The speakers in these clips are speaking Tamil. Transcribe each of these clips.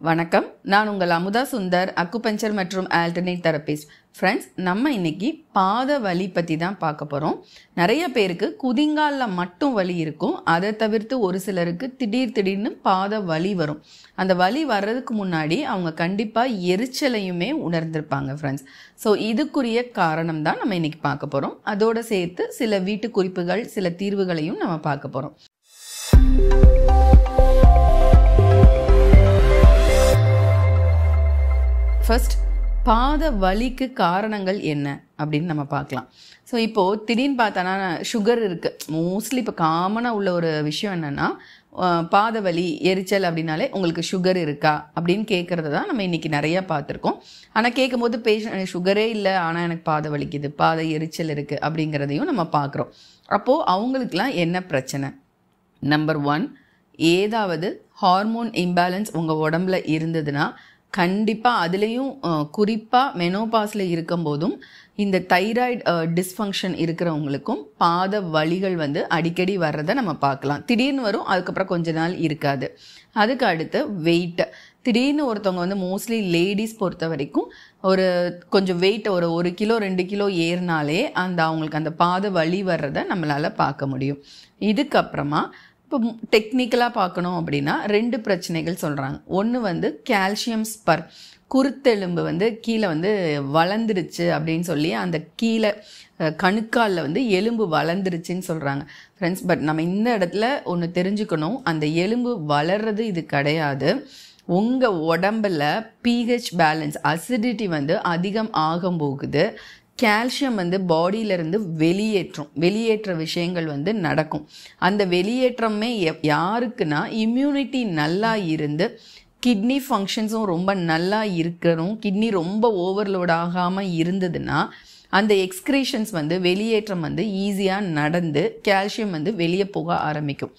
வணக்கம். நான் உங்கள் அமுதா சுந்தர் அக்குபஞ்சர் மற்றும் ஆல்டர்னேட் தெரபிஸ்ட் ஃப்ரெண்ட்ஸ் நம்ம இன்னைக்கு பாத வலி பற்றி தான் பார்க்க போகிறோம் நிறைய பேருக்கு குதிங்காலில் மட்டும் வலி இருக்கும். அதை தவிர்த்து ஒரு சிலருக்கு திடீர் திடீர்னு பாத வலி வரும். அந்த வலி வர்றதுக்கு முன்னாடி அவங்க கண்டிப்பாக எரிச்சலையுமே உணர்ந்திருப்பாங்க ஃப்ரெண்ட்ஸ் ஸோ இதுக்குரிய காரணம் தான் நம்ம இன்னைக்கு பார்க்க போகிறோம் அதோடு சேர்த்து சில வீட்டு குறிப்புகள் சில தீர்வுகளையும் நம்ம பார்க்க போகிறோம் ஃபர்ஸ்ட் பாத வலிக்கு காரணங்கள் என்ன அப்படின்னு நம்ம பார்க்கலாம். ஸோ இப்போது திடீர்னு பார்த்தோன்னா சுகர் இருக்குது மோஸ்ட்லி இப்போ காமனாக உள்ள ஒரு விஷயம் என்னென்னா பாத வலி எரிச்சல் அப்படின்னாலே உங்களுக்கு சுகர் இருக்கா அப்படின்னு கேட்குறது தான் நம்ம இன்றைக்கி நிறையா பார்த்துருக்கோம். ஆனால் கேட்கும்போது பேஷண்ட் சுகரே இல்லை ஆனால் எனக்கு பாத வலிக்குது பாத எரிச்சல் இருக்குது அப்படிங்கிறதையும் நம்ம பார்க்குறோம். அப்போது அவங்களுக்குலாம் என்ன பிரச்சனை? நம்பர் ஒன் ஏதாவது ஹார்மோன் இம்பேலன்ஸ் உங்கள் உடம்புல இருந்ததுன்னா கண்டிப்பாக அதுலேயும் குறிப்பாக மெனோபாஸில் இருக்கும்போதும் இந்த தைராய்டு டிஸ்ஃபங்க்ஷன் இருக்கிறவங்களுக்கும் பாத வழிகள் வந்து அடிக்கடி வர்றதை நம்ம பார்க்கலாம். திடீர்னு வரும் அதுக்கப்புறம் கொஞ்ச நாள் இருக்காது. அதுக்கு அடுத்து வெயிட் திடீர்னு ஒருத்தவங்க வந்து மோஸ்ட்லி லேடிஸ் பொறுத்த வரைக்கும் ஒரு கொஞ்சம் வெயிட் ஒரு ஒரு கிலோ ரெண்டு கிலோ ஏறினாலே அந்த அவங்களுக்கு அந்த பாத வலி வர்றதை நம்மளால் பார்க்க முடியும். இதுக்கப்புறமா இப்போ டெக்னிக்கலாக பார்க்கணும் அப்படின்னா ரெண்டு பிரச்சனைகள் சொல்கிறாங்க ஒன்று வந்து கால்சியம் ஸ்பர் குருத்தெலும்பு வந்து கீழே வந்து வளர்ந்துருச்சு அப்படின்னு சொல்லி அந்த கீழே கணுக்காலில் வந்து எலும்பு வளர்ந்துருச்சுன்னு சொல்கிறாங்க ஃப்ரெண்ட்ஸ் பட் நம்ம இந்த இடத்துல ஒன்று தெரிஞ்சுக்கணும். அந்த எலும்பு வளர்றது இது கிடையாது. உங்கள் உடம்பில் பிஹெச் பேலன்ஸ் அசிடிட்டி வந்து அதிகம் ஆகும் போகுது. கால்சியம் வந்து பாடியிலேருந்து வெளியேற்றும். வெளியேற்ற விஷயங்கள் வந்து நடக்கும். அந்த வெளியேற்றமே யாருக்குன்னா இம்யூனிட்டி நல்லா இருந்து கிட்னி ஃபங்க்ஷன்ஸும் ரொம்ப நல்லா இருக்கணும் கிட்னி ரொம்ப ஓவர்லோட் ஆகாமல் இருந்ததுன்னா அந்த எக்ஸ்கிரீஷன்ஸ் வந்து வெளியேற்றம் வந்து ஈஸியாக நடந்து கால்சியம் வந்து வெளியே போக ஆரம்பிக்கும்.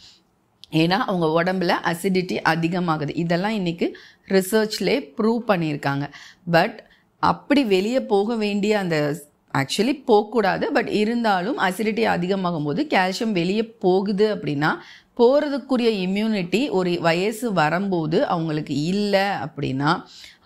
ஏன்னா அவங்க உடம்புல அசிடிட்டி அதிகமாகுது. இதெல்லாம் இன்றைக்கி ரிசர்ச்லே ப்ரூவ் பண்ணியிருக்காங்க. பட் அப்படி வெளியே போக வேண்டிய அந்த ஆக்சுவலி போகக்கூடாது பட் இருந்தாலும் அசிடிட்டி அதிகமாகும் போது கால்சியம் வெளியே போகுது அப்படின்னா போகிறதுக்குரிய இம்யூனிட்டி ஒரு வயசு வரும்போது அவங்களுக்கு இல்லை அப்படின்னா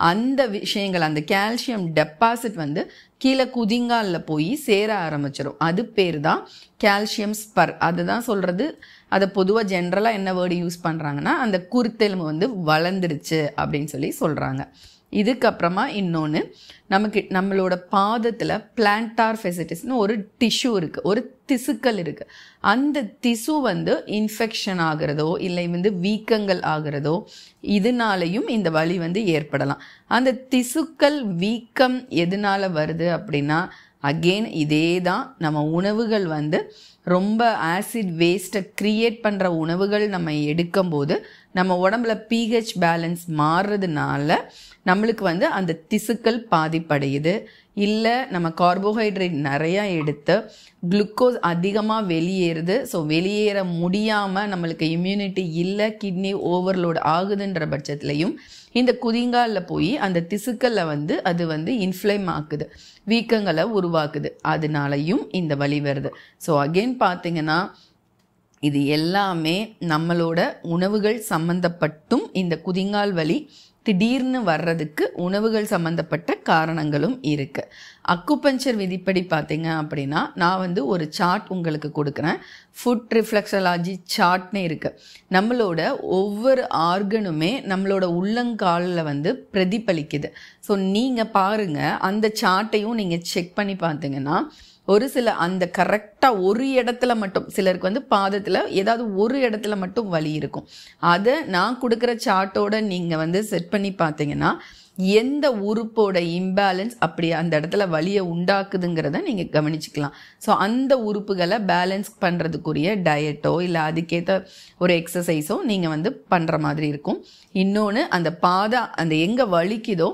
அந்த விஷயங்கள் அந்த கால்சியம் டெபாசிட் வந்து கீழே குதிங்காலில் போய் சேர ஆரம்பிச்சிடும் அது பேர் தான் கால்சியம் ஸ்பர் அதுதான் சொல்கிறது அதை பொதுவாக ஜென்ரலாக என்ன வேர்டு யூஸ் பண்ணுறாங்கன்னா அந்த குருத்தெலும்பு வந்து வளர்ந்துருச்சு அப்படின்னு சொல்லி சொல்கிறாங்க இதுக்கப்புறமா இன்னொன்று நமக்கு நம்மளோட பாதத்தில் பிளான்டார் ஃபெசிட்டிஸ்னு ஒரு டிஷ்யூ இருக்குது ஒரு திசுக்கள் இருக்குது அந்த திசு வந்து இன்ஃபெக்ஷன் ஆகிறதோ இல்லை வந்து வீக்கங்கள் ஆகிறதோ இதனாலையும் இந்த வலி வந்து ஏற்படலாம். அந்த திசுக்கள் வீக்கம் எதனால வருது அப்படின்னா அகெயின் இதே தான் நம்ம உணவுகள் வந்து ரொம்ப ஆசிட் வேஸ்ட்டை க்ரியேட் பண்ணுற உணவுகள் நம்ம எடுக்கும்போது நம்ம உடம்புல பிஹெச் பேலன்ஸ் மாறுறதுனால நம்மளுக்கு வந்து அந்த திசுக்கள் பாதிப்படையுது. இல்லை நம்ம கார்போஹைட்ரேட் நிறையா எடுத்து குளுக்கோஸ் அதிகமாக வெளியேறுது. ஸோ வெளியேற முடியாமல் நம்மளுக்கு இம்யூனிட்டி இல்லை கிட்னி ஓவர்லோட் ஆகுதுன்ற பட்சத்துலையும் இந்த குதிங்காலில் போய் அந்த திசுக்களில் வந்து அது வந்து இன்ஃப்ளேம் ஆக்குது. வீக்கங்களை உருவாக்குது. அதனாலையும் இந்த வழி வருது. ஸோ அகெயின் பார்த்தீங்கன்னா இது எல்லாமே நம்மளோட உணவுகள் சம்மந்தப்பட்டும் இந்த குதிங்கால் வலி திடீர்னு வர்றதுக்கு உணவுகள் சம்மந்தப்பட்ட காரணங்களும் இருக்குது அக்குபஞ்சர் விதிப்படி பார்த்தீங்க அப்படின்னா நான் வந்து ஒரு சார்ட் உங்களுக்கு கொடுக்குறேன். ஃபுட் ரிஃப்ளெக்ஸலாஜி சார்ட்னு இருக்குது நம்மளோட ஒவ்வொரு ஆர்கனுமே நம்மளோட உள்ளங்காலில் வந்து பிரதிபலிக்குது. ஸோ நீங்கள் பாருங்கள் அந்த சார்ட்டையும் நீங்கள் செக் பண்ணி பார்த்தீங்கன்னா ஒரு சில அந்த கரெக்டாக ஒரு இடத்துல மட்டும் சிலருக்கு வந்து பாதத்தில் ஏதாவது ஒரு இடத்துல மட்டும் வலி இருக்கும். அதை நான் கொடுக்குற சார்ட்டோட நீங்கள் வந்து செட் பண்ணி பார்த்தீங்கன்னா எந்த உறுப்போட இம்பேலன்ஸ் அப்படி அந்த இடத்துல வலியை உண்டாக்குதுங்கிறத நீங்கள் கவனிச்சுக்கலாம். ஸோ அந்த உறுப்புகளை பேலன்ஸ் பண்ணுறதுக்குரிய டயட்டோ இல்லை அதுக்கேற்ற ஒரு எக்ஸசைஸோ நீங்கள் வந்து பண்ணுற மாதிரி இருக்கும். இன்னொன்று அந்த பாதை அந்த எங்கே வலிக்குதோ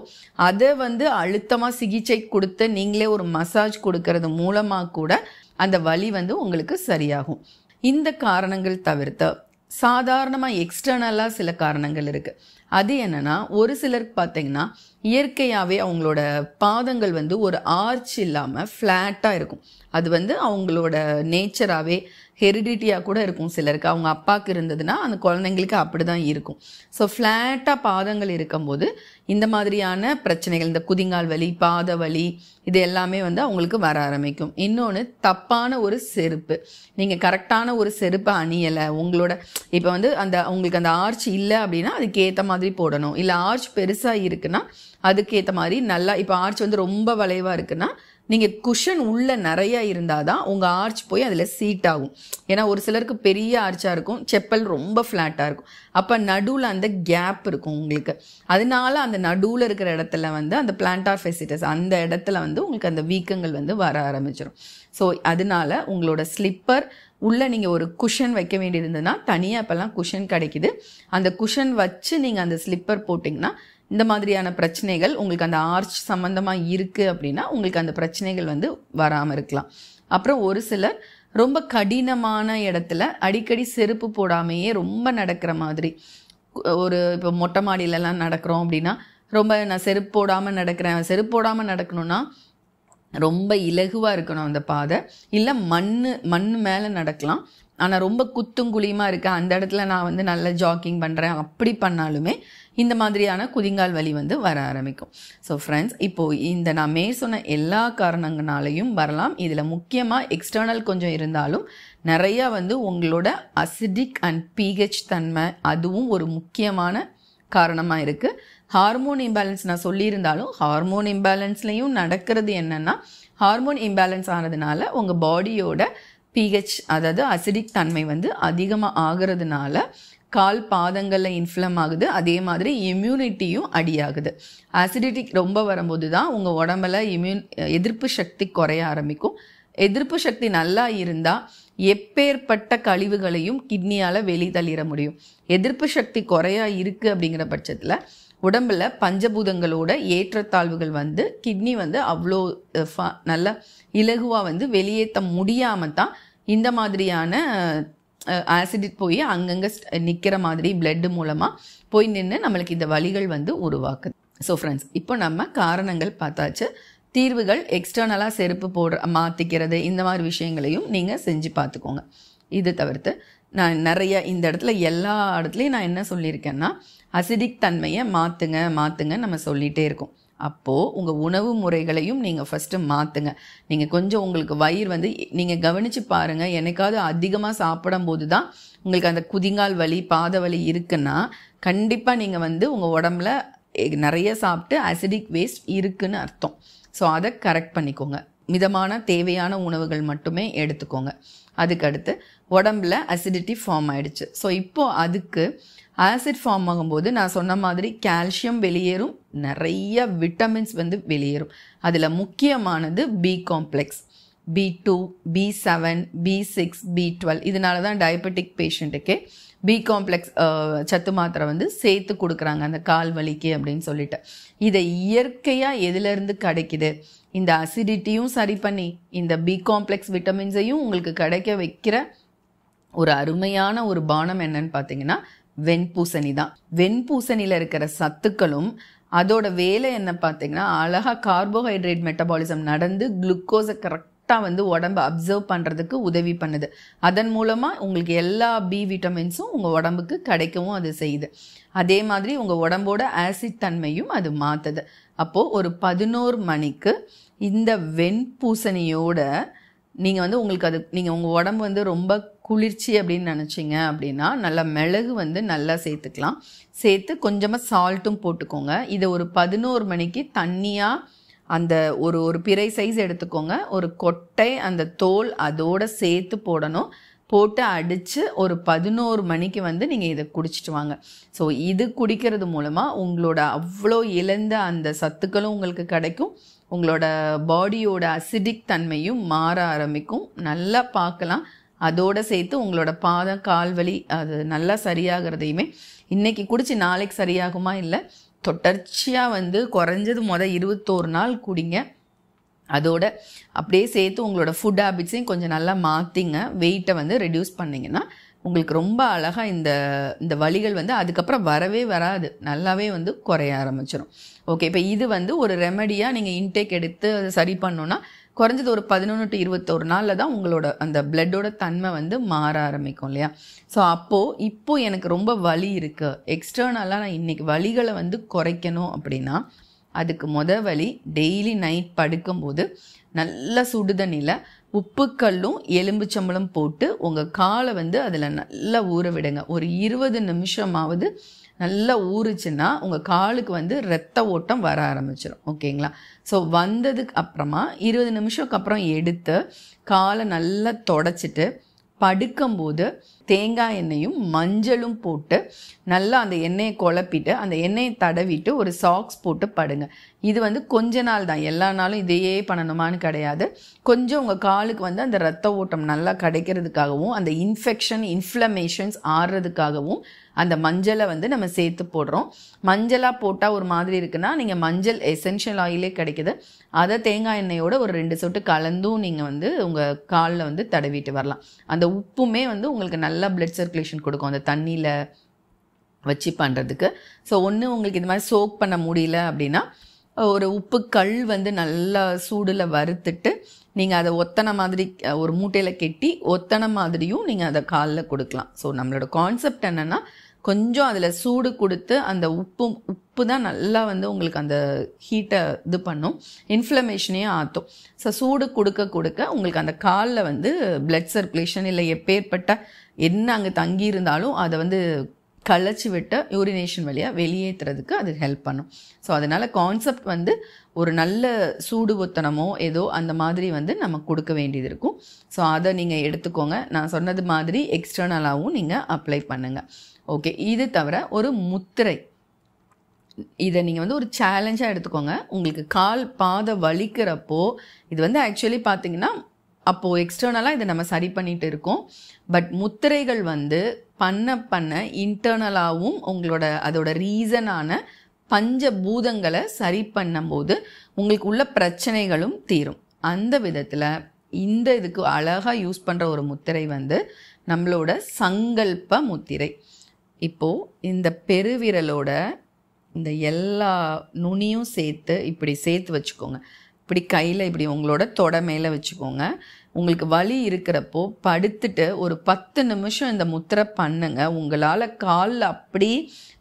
அதை வந்து அழுத்தமாக சிகிச்சை கொடுத்து நீங்களே ஒரு மசாஜ் கொடுக்கறது மூலமாக கூட அந்த வலி வந்து உங்களுக்கு சரியாகும். இந்த காரணங்கள் தவிர்த்து சாதாரணமாக எக்ஸ்டர்னலாக சில காரணங்கள் இருக்குது அது என்னன்னா ஒரு சிலருக்கு பார்த்தீங்கன்னா இயற்கையாகவே அவங்களோட பாதங்கள் வந்து ஒரு ஆர்ச் இல்லாமல் ஃப்ளாட்டாக இருக்கும். அது வந்து அவங்களோட நேச்சராகவே ஹெரிடிட்டியாக கூட இருக்கும் சிலருக்கு. அவங்க அப்பாவுக்கு இருந்ததுன்னா அந்த குழந்தைங்களுக்கு அப்படி தான் இருக்கும் ஸோ ஃப்ளாட்டாக பாதங்கள் இருக்கும்போது இந்த மாதிரியான பிரச்சனைகள் இந்த குதிங்கால் வலி பாத வலி இது எல்லாமே வந்து அவங்களுக்கு வர ஆரம்பிக்கும். இன்னொன்று தப்பான ஒரு செருப்பு. நீங்கள் கரெக்டான ஒரு செருப்பை அணியலை. உங்களோட இப்போ வந்து அந்த உங்களுக்கு அந்த ஆர்ச் இல்லை அப்படின்னா அதுக்கேற்ற மாதிரி போடணும். இல்லை ஆர்ச் பெருசாக இருக்குன்னா அதுக்கேற்ற மாதிரி நல்லா இப்போ ஆர்ச் வந்து ரொம்ப வளைவாக இருக்குன்னா நீங்கள் குஷன் உள்ளே நிறைய இருந்தால் தான் உங்கள் ஆர்ச் போய் அதில் சீட் ஆகும். ஏன்னா ஒரு சிலருக்கு பெரிய ஆர்ச்சாக இருக்கும் செப்பல் ரொம்ப ஃப்ளாட்டாக இருக்கும். அப்போ நடுவில் அந்த கேப் இருக்கும் உங்களுக்கு. அதனால அந்த நடுவில் இருக்கிற இடத்துல வந்து அந்த பிளான்டார் ஃபெசிட்டஸ் அந்த இடத்துல வந்து உங்களுக்கு அந்த வீக்கங்கள் வந்து வர ஆரம்பிச்சிடும் ஸோ அதனால உங்களோட ஸ்லிப்பர் உள்ளே நீங்கள் ஒரு குஷன் வைக்க வேண்டியிருந்ததுன்னா தனியாக இப்போல்லாம் குஷன் கிடைக்குது. அந்த குஷன் வச்சு நீங்கள் அந்த ஸ்லிப்பர் போட்டிங்கன்னா இந்த மாதிரியான பிரச்சனைகள் உங்களுக்கு அந்த ஆர்ச் சம்மந்தமாக இருக்குது அப்படின்னா உங்களுக்கு அந்த பிரச்சனைகள் வந்து வராமல் இருக்கலாம். அப்புறம் ஒரு சிலர் ரொம்ப கடினமான இடத்துல அடிக்கடி செருப்பு போடாமையே ரொம்ப நடக்கிற மாதிரி. ஒரு இப்போ மொட்டை மாடியிலலாம் நடக்கிறோம் அப்படின்னா ரொம்ப நான் செருப்பு போடாமல் நடக்கிறேன் செருப்பு போடாமல் நடக்கணும்னா ரொம்ப இலகுவாக இருக்கணும் அந்த பாதை. இல்லை மண் மண் மேலே நடக்கலாம். ஆனால் ரொம்ப குத்தும் குழியுமாக இருக்க அந்த இடத்துல நான் வந்து நல்லா ஜாக்கிங் பண்ணுறேன் அப்படி பண்ணாலுமே இந்த மாதிரியான குதிங்கால் வலி வந்து வர ஆரம்பிக்கும். ஸோ ஃப்ரெண்ட்ஸ் இப்போது இந்த நான் மே சொன்ன எல்லா காரணங்களாலையும் வரலாம். இதில் முக்கியமாக எக்ஸ்டர்னல் கொஞ்சம் இருந்தாலும் நிறையா வந்து உங்களோட அசிடிக் அண்ட் பிஹெச் தன்மை அதுவும் ஒரு முக்கியமான காரணமாக இருக்குது ஹார்மோன் இம்பேலன்ஸ் நான் சொல்லியிருந்தாலும் ஹார்மோன் இம்பேலன்ஸ்லேயும் நடக்கிறது என்னென்னா ஹார்மோன் இம்பேலன்ஸ் ஆனதுனால உங்கள் பாடியோட பிஹெச் அதாவது அசிடிக் தன்மை வந்து அதிகமாக ஆகிறதுனால கால் பாதங்களில் இன்ஃப்ளம் ஆகுது. அதே மாதிரி இம்யூனிட்டியும் அடியாகுது. ஆசிடிட்டி ரொம்ப வரும்போது தான் உங்கள் உடம்புல இம்யூன் எதிர்ப்பு சக்தி குறைய ஆரம்பிக்கும். எதிர்ப்பு சக்தி நல்லா இருந்தால் எப்பேற்பட்ட கழிவுகளையும் கிட்னியால் வெளித்தள்ளிட முடியும். எதிர்ப்பு சக்தி குறையா இருக்குது அப்படிங்கிற பட்சத்தில் உடம்பில் பஞ்சபூதங்களோட ஏற்றத்தாழ்வுகள் வந்து கிட்னி வந்து அவ்வளோ நல்ல இலகுவாக வந்து வெளியேற்ற முடியாமல் தான் இந்த மாதிரியான ஆசிட் போய் அங்கங்கே நிற்கிற மாதிரி பிளட்டு மூலமாக போய் நின்று நம்மளுக்கு இந்த வழிகள் வந்து உருவாக்குது. ஸோ ஃப்ரெண்ட்ஸ் இப்போ நம்ம காரணங்கள் பார்த்தாச்சு. தீர்வுகள் எக்ஸ்டர்னலாக செருப்பு போடுற மாற்றிக்கிறது இந்த மாதிரி விஷயங்களையும் நீங்கள் செஞ்சு பார்த்துக்கோங்க. இது தவிர்த்து நான் நிறைய இந்த இடத்துல எல்லா இடத்துலையும் நான் என்ன சொல்லியிருக்கேன்னா அசிடிக் தன்மையை மாற்றுங்க மாற்றுங்க நம்ம சொல்லிகிட்டே இருக்கோம். அப்போது உங்கள் உணவு முறைகளையும் நீங்கள் ஃபஸ்ட்டு மாற்றுங்க நீங்கள் கொஞ்சம் உங்களுக்கு வயிறு வந்து நீங்கள் கவனித்து பாருங்கள் எனக்காவது அதிகமாக சாப்பிடும் போது தான் உங்களுக்கு அந்த குதிங்கால் வலி பாத வலி இருக்குன்னா கண்டிப்பாக நீங்கள் வந்து உங்கள் உடம்புல நிறைய சாப்பிட்டு அசிடிக் வேஸ்ட் இருக்குன்னு அர்த்தம். ஸோ அதை கரெக்ட் பண்ணிக்கோங்க. மிதமான தேவையான உணவுகள் மட்டுமே எடுத்துக்கோங்க. அதுக்கடுத்து உடம்புல அசிடிட்டி ஃபார்ம் ஆயிடுச்சு. ஸோ இப்போது அதுக்கு ஆசிட் ஃபார்ம் ஆகும்போது நான் சொன்ன மாதிரி கால்சியம் வெளியேறும். நிறைய விட்டமின்ஸ் வந்து வெளியேறும். அதில் முக்கியமானது B complex B two B seven B six B twelve இதனால தான் டயபெட்டிக் பேஷண்ட்டுக்கே பி காம்ப்ளெக்ஸ் சத்து மாத்திரை வந்து சேர்த்து கொடுக்குறாங்க. அந்த கால் வலிக்கு அப்படின்னு சொல்லிட்டு. இதை இயற்கையாக எதுலேருந்து கிடைக்குது? இந்த அசிடிட்டியும் சரி பண்ணி இந்த பி காம்ப்ளெக்ஸ் விட்டமின்ஸையும் உங்களுக்கு கிடைக்க வைக்கிற ஒரு அருமையான ஒரு பானம் என்னன்னு பார்த்தீங்கன்னா வெண்பூசணி தான் வெண்பூசணியில் இருக்கிற சத்துக்களும் அதோட வேலை என்ன பார்த்தீங்கன்னா அழகாக கார்போஹைட்ரேட் மெட்டபாலிசம் நடந்து குளுக்கோஸை கரெக்டாக வந்து உடம்பு அப்சர்வ் பண்ணுறதுக்கு உதவி பண்ணுது. அதன் மூலமாக உங்களுக்கு எல்லா பி விட்டமின்ஸும் உங்கள் உடம்புக்கு கிடைக்கவும் அது செய்யுது. அதே மாதிரி உங்கள் உடம்போட ஆசிட் தன்மையும் அது மாற்றுது அப்போது ஒரு பதினோரு மணிக்கு இந்த வெண்பூசணியோட நீங்கள் வந்து உங்களுக்கு அது நீங்கள் உங்கள் உடம்பு வந்து ரொம்ப குளிர்ச்சி அப்படின்னு நினச்சிங்க அப்படின்னா நல்லா மிளகு வந்து நல்லா சேர்த்துக்கலாம். சேர்த்து கொஞ்சமாக சால்ட்டும் போட்டுக்கோங்க. இதை ஒரு பதினோரு மணிக்கு தண்ணியாக அந்த ஒரு ஒரு பிறை சைஸ் எடுத்துக்கோங்க. ஒரு கொட்டை அந்த தோல் அதோடு சேர்த்து போடணும். போட்டு அடித்து ஒரு பதினோரு மணிக்கு வந்து நீங்கள் இதை குடிச்சிட்டு வாங்க. ஸோ இது குடிக்கிறது மூலமாக உங்களோட அவ்வளோ இழந்த அந்த சத்துக்களும் உங்களுக்கு கிடைக்கும். உங்களோட பாடியோட அசிடிக் தன்மையும் மாற ஆரம்பிக்கும். நல்லா பார்க்கலாம். அதோடு சேர்த்து உங்களோட பாதம் கால் வலி அது நல்லா சரியாகிறதையுமே இன்றைக்கி குடிச்சு நாளைக்கு சரியாகுமா இல்லை தொடர்ச்சியாக வந்து குறைஞ்சது மொதல் இருபத்தோரு நாள் குடிங்க. அதோட அப்படியே சேர்த்து உங்களோட ஃபுட் ஹேபிட்ஸையும் கொஞ்சம் நல்லா மாற்றிங்க வெயிட்டை வந்து ரெடியூஸ் பண்ணிங்கன்னா உங்களுக்கு ரொம்ப அழகாக இந்த இந்த வலிகள் வந்து அதுக்கப்புறம் வரவே வராது. நல்லாவே வந்து குறைய ஆரம்பிச்சிடும் ஓகே இப்போ இது வந்து ஒரு ரெமடியாக நீங்கள் இன்டேக் எடுத்து அதை சரி பண்ணோன்னா குறைஞ்சது ஒரு பதினொன்று டு இருபத்தோரு நாளில் தான் உங்களோட அந்த பிளட்டோட தன்மை வந்து மாற ஆரம்பிக்கும் இல்லையா? ஸோ அப்போது இப்போது எனக்கு ரொம்ப வலி இருக்குது எக்ஸ்டர்னலாக நான் இன்றைக்கி வலிகளை வந்து குறைக்கணும் அப்படின்னா அதுக்கு முத வலி டெய்லி நைட் படுக்கும்போது நல்ல சுடுதண்ணியில் உப்புக்கல்லும் எலும்புச்சம்பளம் போட்டு உங்கள் காலை வந்து அதில் நல்லா ஊற விடுங்க. ஒரு இருபது நிமிஷமாவது நல்லா ஊறுச்சுன்னா உங்கள் காலுக்கு வந்து ரத்த ஓட்டம் வர ஆரம்பிச்சிடும் ஓகேங்களா? ஸோ வந்ததுக்கு அப்புறமா இருபது நிமிஷத்துக்கு அப்புறம் எடுத்து காலை நல்லா தொடச்சிட்டு படுக்கும்போது தேங்காய் எண்ணெயும் மஞ்சளும் போட்டு நல்லா அந்த எண்ணெயை குழப்பிட்டு அந்த எண்ணெயை தடவிட்டு ஒரு சாக்ஸ் போட்டு படுங்க. இது வந்து கொஞ்ச நாள் தான். எல்லா நாளும் இதையே பண்ணணுமான்னு கிடையாது. கொஞ்சம் உங்கள் காலுக்கு வந்து அந்த ரத்த ஓட்டம் நல்லா கிடைக்கிறதுக்காகவும் அந்த இன்ஃபெக்ஷன் இன்ஃப்ளமேஷன்ஸ் ஆறுறதுக்காகவும் அந்த மஞ்சளை வந்து நம்ம சேர்த்து போடுறோம். மஞ்சளாக போட்டால் ஒரு மாதிரி இருக்குன்னா நீங்கள் மஞ்சள் எசென்ஷியல் ஆயிலே கிடைக்குது. அதை தேங்காய் எண்ணெயோட ஒரு ரெண்டு சொட்டு கலந்தும் நீங்கள் வந்து உங்கள் காலில் வந்து தடவிட்டு வரலாம். அந்த உப்புமே வந்து உங்களுக்கு நல்லா நல்லா பிளட் சர்க்குலேஷன் கொடுக்கும். அந்த தண்ணியில் வச்சு பண்ணுறதுக்கு ஸோ ஒன்று உங்களுக்கு இது மாதிரி சோக் பண்ண முடியல அப்படின்னா ஒரு உப்பு கல் வந்து நல்லா சூடில் வறுத்துட்டு நீங்கள் அதை ஒத்தனை மாதிரி ஒரு மூட்டையில் கெட்டி ஒத்தனை மாதிரியும் நீங்கள் அதை காலில் கொடுக்கலாம். ஸோ நம்மளோட கான்செப்ட் என்னென்னா கொஞ்சம் அதில் சூடு கொடுத்து அந்த உப்பு உப்பு தான் நல்லா வந்து உங்களுக்கு அந்த ஹீட்டை இது பண்ணும். இன்ஃப்ளமேஷனையும் ஆற்றும் ஸோ சூடு கொடுக்க கொடுக்க உங்களுக்கு அந்த காலில் வந்து பிளட் சர்க்குலேஷன் இல்லை எப்பேற்பட்ட என்ன அங்கே தங்கி இருந்தாலும் அதை வந்து களைச்சி விட்ட யூரினேஷன் வழியாக வெளியேற்றுறதுக்கு அது ஹெல்ப் பண்ணும். ஸோ அதனால் கான்செப்ட் வந்து ஒரு நல்ல சூடு ஒத்தனமோ ஏதோ அந்த மாதிரி வந்து நம்ம கொடுக்க வேண்டியது இருக்கும். ஸோ அதை நீங்கள் எடுத்துக்கோங்க. நான் சொன்னது மாதிரி எக்ஸ்டர்னலாகவும் நீங்கள் அப்ளை பண்ணுங்கள் ஓகே இது தவிர ஒரு முத்திரை. இதை நீங்கள் வந்து ஒரு சேலஞ்சாக எடுத்துக்கோங்க. உங்களுக்கு கால் பாதை வலிக்கிறப்போ இது வந்து ஆக்சுவலி பார்த்தீங்கன்னா அப்போது எக்ஸ்டர்னலாக இதை நம்ம சரி பண்ணிட்டு இருக்கோம். பட் முத்திரைகள் வந்து பண்ண பண்ண இன்டர்னலாகவும் உங்களோட அதோட ரீசனான பஞ்ச பூதங்களை சரி பண்ணும்போது உங்களுக்கு உள்ள பிரச்சனைகளும் தீரும். அந்த விதத்தில் இந்த இதுக்கு அழகாக யூஸ் பண்ணுற ஒரு முத்திரை வந்து நம்மளோட சங்கல்ப முத்திரை. இப்போது இந்த பெருவிரலோட இந்த எல்லா நுனியும் சேர்த்து இப்படி சேர்த்து வச்சுக்கோங்க. இப்படி கையில் இப்படி உங்களோட தொடை மேலே வச்சுக்கோங்க. உங்களுக்கு வலி இருக்கிறப்போ படுத்துட்டு ஒரு பத்து நிமிஷம் இந்த முத்திரை பண்ணுங்க. உங்களால் காலில் அப்படி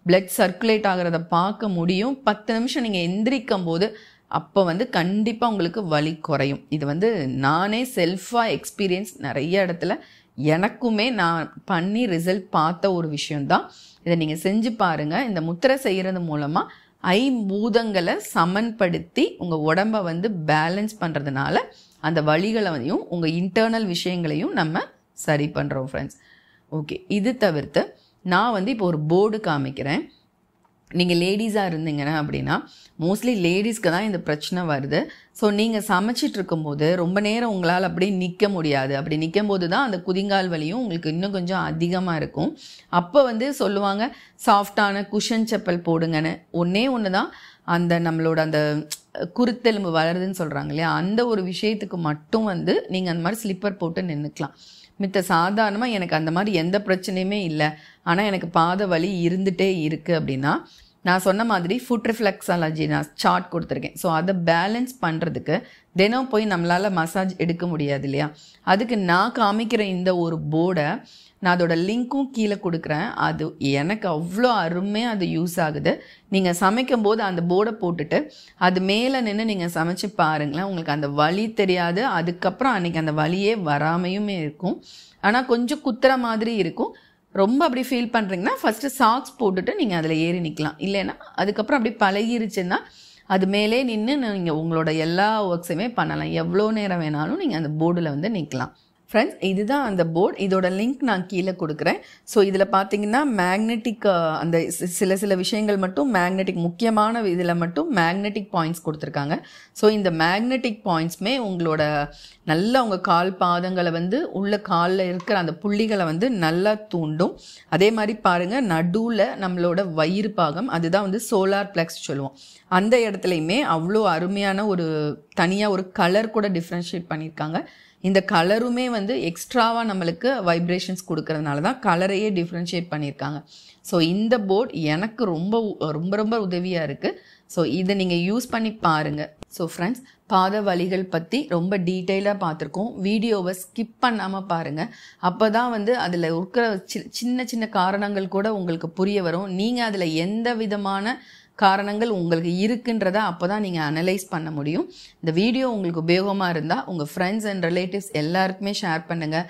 பிளட் சர்க்குலேட் ஆகிறத பார்க்க முடியும். பத்து நிமிஷம் நீங்கள் எந்திரிக்கும் போது அப்போ வந்து கண்டிப்பாக உங்களுக்கு வலி குறையும். இது வந்து நானே செல்ஃபாக எக்ஸ்பீரியன்ஸ் நிறைய இடத்துல எனக்குமே நான் பண்ணி ரிசல்ட் பார்த்த ஒரு விஷயம்தான். இதை நீங்கள் செஞ்சு பாருங்கள் இந்த முத்திரை செய்கிறது மூலமாக ஐம்பூதங்களை சமன்படுத்தி உங்கள் உடம்ப வந்து பேலன்ஸ் பண்ணுறதுனால அந்த வழிகளையும் உங்கள் இன்டர்னல் விஷயங்களையும் நம்ம சரி பண்ணுறோம் ஃப்ரெண்ட்ஸ் ஓகே இது தவிர்த்து நான் வந்து இப்போ ஒரு போர்டு காமிக்கிறேன். நீங்கள் லேடிஸாக இருந்தீங்கன்னா அப்படின்னா மோஸ்ட்லி லேடிஸ்க்கு தான் இந்த பிரச்சனை வருது. ஸோ நீங்கள் சமைச்சிட்டு இருக்கும்போது ரொம்ப நேரம் உங்களால் அப்படியே நிற்க முடியாது. அப்படி நிற்கும் போது தான் அந்த குதிங்கால் வலியும் உங்களுக்கு இன்னும் கொஞ்சம் அதிகமாக இருக்கும். அப்போ வந்து சொல்லுவாங்க சாஃப்டான குஷன் செப்பல் போடுங்கன்னு. ஒன்றே ஒன்று தான் அந்த நம்மளோட அந்த குருத்தெலும்பு வளருதுன்னு சொல்கிறாங்க இல்லையா? அந்த ஒரு விஷயத்துக்கு மட்டும் வந்து நீங்கள் அந்த மாதிரி ஸ்லிப்பர் போட்டு நின்றுக்கலாம் மித்த சாதாரணமாக எனக்கு அந்த மாதிரி எந்த பிரச்சனையுமே இல்லை. ஆனால் எனக்கு பாத வலி இருந்துகிட்டே இருக்குது அப்படின்னா நான் சொன்ன மாதிரி ஃபுட் ரிஃப்ளெக்ஸாலஜி நான் சார்ட் கொடுத்துருக்கேன். ஸோ அதை பேலன்ஸ் பண்ணுறதுக்கு தினம் போய் நம்மளால் மசாஜ் எடுக்க முடியாது இல்லையா? அதுக்கு நான் காமிக்கிற இந்த ஒரு போர்டை நான் அதோட லிங்க்கும் கீழே கொடுக்குறேன். அது எனக்கு அவ்வளோ அருமையாக அது யூஸ் ஆகுது. நீங்கள் சமைக்கும் போது அந்த போர்டை போட்டுட்டு அது மேலே நின்று நீங்கள் சமைச்சு பாருங்களேன். உங்களுக்கு அந்த வலி தெரியாது. அதுக்கப்புறம் அன்றைக்கி அந்த வலியே வராமையுமே இருக்கும். ஆனால் கொஞ்சம் குத்துற மாதிரி இருக்கும். ரொம்ப அப்படி ஃபீல் பண்ணுறீங்கன்னா ஃபஸ்ட்டு சாக்ஸ் போட்டுட்டு நீங்கள் அதில் ஏறி நிற்கலாம் இல்லைன்னா அதுக்கப்புறம் அப்படி பழகிருச்சுன்னா அது மேலே நின்று நீங்கள் உங்களோட எல்லா ஒர்க்ஸுமே பண்ணலாம். எவ்வளோ நேரம் வேணாலும் நீங்கள் அந்த போர்டில் வந்து நிற்கலாம் ஃப்ரெண்ட்ஸ் இதுதான் அந்த போர்டு இதோட லிங்க் நான் கீழே கொடுக்குறேன். ஸோ இதில் பார்த்தீங்கன்னா மேக்னெட்டிக் அந்த சில சில விஷயங்கள் மட்டும் மேக்னெட்டிக் முக்கியமான இதில் மட்டும் மேக்னெட்டிக் பாயிண்ட்ஸ் கொடுத்துருக்காங்க. ஸோ இந்த மேக்னெட்டிக் பாயிண்ட்ஸுமே உங்களோட நல்லா உங்கள் கால் பாதங்களை வந்து உள்ள காலில் இருக்கிற அந்த புள்ளிகளை வந்து நல்லா தூண்டும். அதே மாதிரி பாருங்கள் நடுவில் நம்மளோட வயிறு பாகம் அதுதான் வந்து சோலார் பிளெக்ஸ் சொல்லுவோம். அந்த இடத்துலையுமே அவ்வளோ அருமையான ஒரு தனியாக ஒரு கலர் கூட டிஃப்ரென்ஷியேட் பண்ணியிருக்காங்க. இந்த கலருமே வந்து எக்ஸ்ட்ராவாக நம்மளுக்கு வைப்ரேஷன்ஸ் கொடுக்கறதுனால தான் கலரையே டிஃப்ரென்ஷியேட் பண்ணியிருக்காங்க. ஸோ இந்த போர்ட் எனக்கு ரொம்ப உ- ரொம்ப ரொம்ப உதவியாக இருக்குது ஸோ இதை நீங்கள் யூஸ் பண்ணி பாருங்கள் ஸோ ஃப்ரெண்ட்ஸ் பாத வழிகள் பற்றி ரொம்ப டீட்டெயிலாக பார்த்துருக்கோம். வீடியோவை ஸ்கிப் பண்ணாமல் பாருங்கள் அப்போ தான் வந்து அதில் இருக்கிற சின்ன சின்ன காரணங்கள் கூட உங்களுக்கு புரிய வரும். நீங்கள் அதில் எந்த விதமான காரணங்கள் உங்களுக்கு இருக்குன்றதை அப்போ தான் நீங்கள் அனலைஸ் பண்ண முடியும். இந்த வீடியோ உங்களுக்கு உபயோகமாக இருந்தால் உங்கள் ஃப்ரெண்ட்ஸ் அண்ட் ரிலேட்டிவ்ஸ் எல்லாருக்குமே ஷேர் பண்ணுங்கள்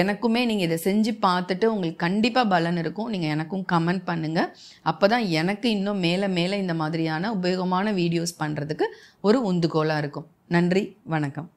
எனக்குமே நீங்கள் இதை செஞ்சு பார்த்துட்டு உங்களுக்கு கண்டிப்பாக பலன் இருக்கும். நீங்கள் எனக்கும் கமெண்ட் பண்ணுங்கள் அப்போ தான் எனக்கு இன்னும் மேலே மேலே இந்த மாதிரியான உபயோகமான வீடியோஸ் பண்ணுறதுக்கு ஒரு உந்துகோலாக இருக்கும். நன்றி வணக்கம்.